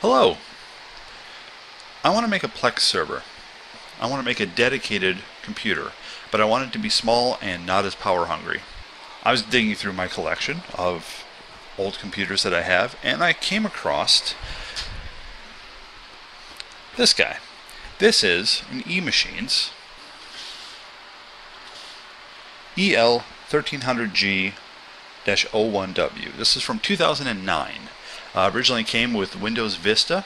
Hello! I want to make a Plex server. I want to make a dedicated computer, but I want it to be small and not as power hungry. I was digging through my collection of old computers that I have, and I came across this guy. This is an E-Machines EL1300G-01W. This is from 2009. Uh, originally came with Windows Vista.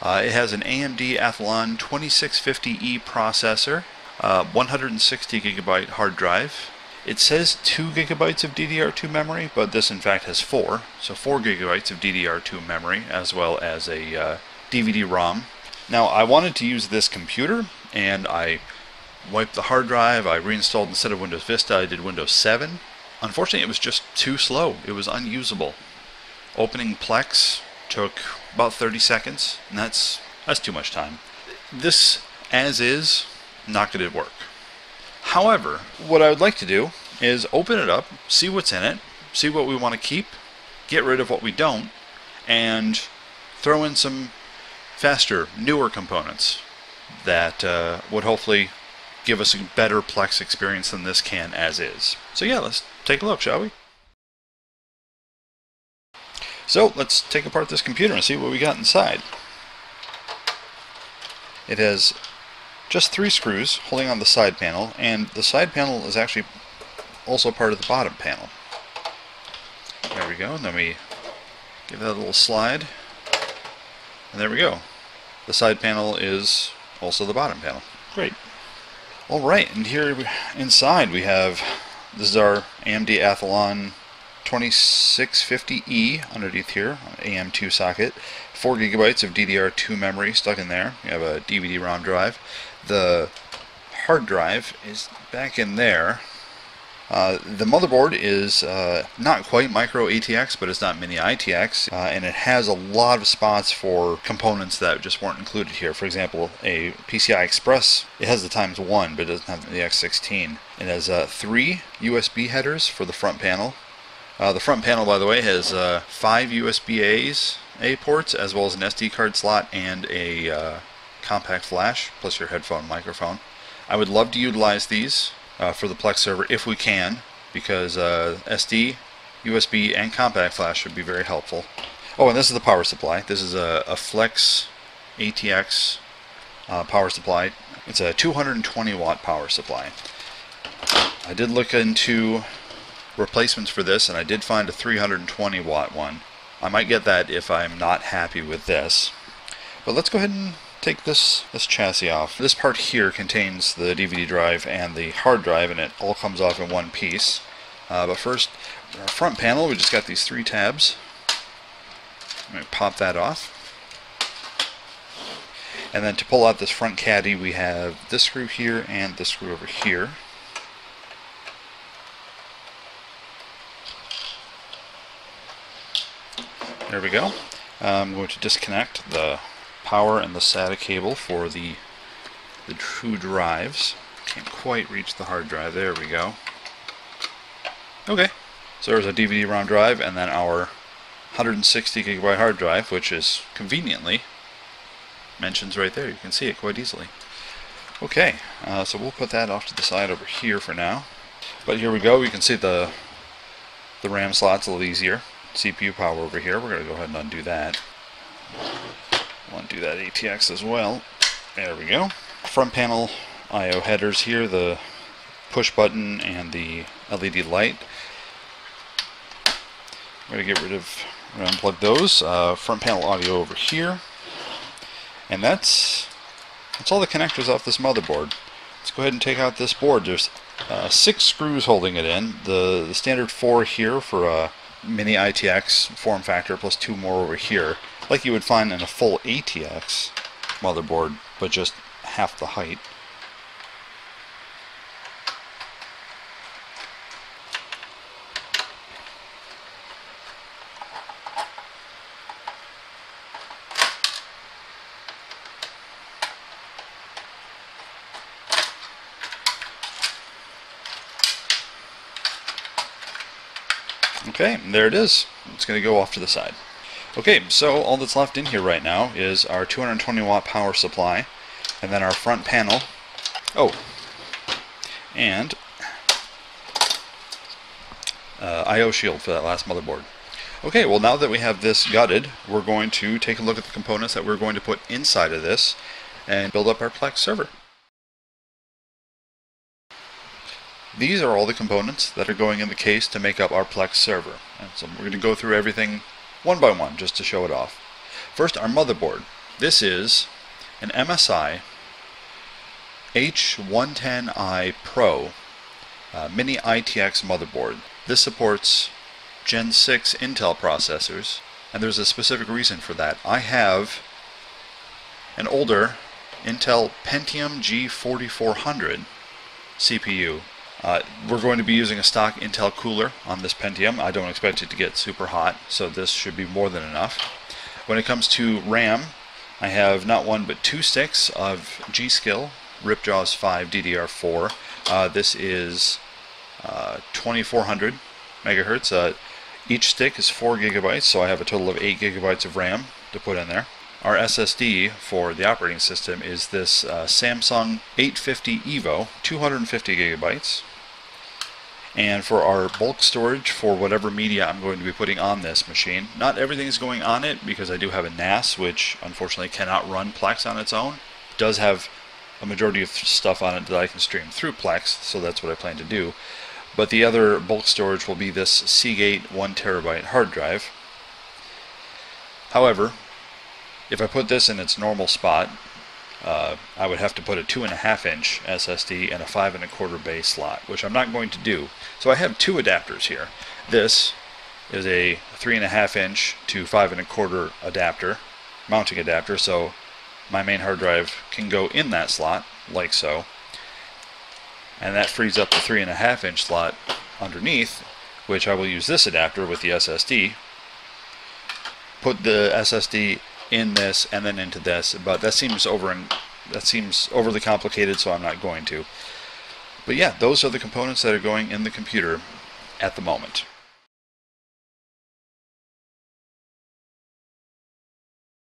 Uh, it has an AMD Athlon 2650E processor, uh, 160 gigabyte hard drive. It says 2 gigabytes of DDR2 memory, but this in fact has 4, so 4 gigabytes of DDR2 memory, as well as a DVD-ROM. Now I wanted to use this computer, and I wiped the hard drive, I reinstalled instead of Windows Vista, I did Windows 7. Unfortunately, it was just too slow. It was unusable. Opening Plex took about 30 seconds, and that's that's too much time. This, as is, not going to work. However, what I would like to do is open it up, see what's in it, see what we want to keep, get rid of what we don't, and throw in some faster, newer components that uh, would hopefully give us a better Plex experience than this can as is. So yeah, let's take a look, shall we? So let's take apart this computer and see what we got inside. It has just three screws holding on the side panel, and the side panel is actually also part of the bottom panel. There we go, and then we give that a little slide, and there we go. The side panel is also the bottom panel. Great. Alright, and here inside we have, this is our AMD Athlon 2650E underneath here, AM2 socket, 4 gigabytes of DDR2 memory stuck in there. We have a DVD-ROM drive. The hard drive is back in there. Uh, the motherboard is uh, not quite micro ATX, but it's not mini ITX, uh, and it has a lot of spots for components that just weren't included here. For example, a PCI Express, it has the times 1, but it doesn't have the X16. It has uh, three USB headers for the front panel, uh, the front panel, by the way, has uh, five USB A's A ports, as well as an SD card slot and a uh, compact flash, plus your headphone microphone. I would love to utilize these uh, for the Plex server if we can, because uh, SD, USB, and compact flash would be very helpful. Oh, and this is the power supply. This is a, a Flex ATX uh, power supply. It's a 220 watt power supply. I did look into replacements for this, and I did find a 320 watt one. I might get that if I'm not happy with this. But let's go ahead and take this, this chassis off. This part here contains the DVD drive and the hard drive, and it all comes off in one piece. Uh, but first, our front panel, we just got these three tabs. I'm going to pop that off. And then to pull out this front caddy, we have this screw here and this screw over here. There we go. I'm going to disconnect the power and the SATA cable for the the two drives. Can't quite reach the hard drive. There we go. Okay. So there's a DVD-ROM drive and then our 160 gigabyte hard drive, which is conveniently mentions right there. You can see it quite easily. Okay, uh, so we'll put that off to the side over here for now. But here we go. We can see the the RAM slots a little easier. CPU power over here. We're going to go ahead and undo that. Want to do that ATX as well. There we go. Front panel I.O. headers here, the push button and the LED light. I'm going to get rid of, unplug those. Uh, front panel audio over here. And that's, that's all the connectors off this motherboard. Let's go ahead and take out this board. There's uh, six screws holding it in. The, the standard four here for a mini ITX form factor plus two more over here, like you would find in a full ATX motherboard, but just half the height. Okay, there it is. It's going to go off to the side. Okay, so all that's left in here right now is our 220 watt power supply, and then our front panel. Oh, and uh, I.O. shield for that last motherboard. Okay, well now that we have this gutted, we're going to take a look at the components that we're going to put inside of this and build up our Plex server. These are all the components that are going in the case to make up our Plex server. And so we're going to go through everything one by one just to show it off. First, our motherboard. This is an MSI H110i Pro uh, Mini ITX motherboard. This supports Gen 6 Intel processors, and there's a specific reason for that. I have an older Intel Pentium G4400 CPU. Uh, we're going to be using a stock Intel cooler on this Pentium. I don't expect it to get super hot, so this should be more than enough. When it comes to RAM, I have not one but two sticks of G.Skill Ripjaws 5 DDR4. Uh, this is uh, 2400 megahertz. Uh, each stick is 4 gigabytes, so I have a total of 8 gigabytes of RAM to put in there. Our SSD for the operating system is this uh, Samsung 850 EVO, 250 gigabytes. And for our bulk storage for whatever media I'm going to be putting on this machine, not everything is going on it because I do have a NAS which unfortunately cannot run Plex on its own. It does have a majority of stuff on it that I can stream through Plex, so that's what I plan to do. But the other bulk storage will be this Seagate 1 terabyte hard drive. However, if I put this in its normal spot, uh, I would have to put a two and a half inch SSD and a five and a quarter bay slot, which I'm not going to do. So I have two adapters here. This is a three and a half inch to five and a quarter adapter, mounting adapter, so my main hard drive can go in that slot, like so. And that frees up the three and a half inch slot underneath, which I will use this adapter with the SSD. Put the SSD in this and then into this, but that seems over and that seems overly complicated, so I'm not going to. But yeah, those are the components that are going in the computer at the moment.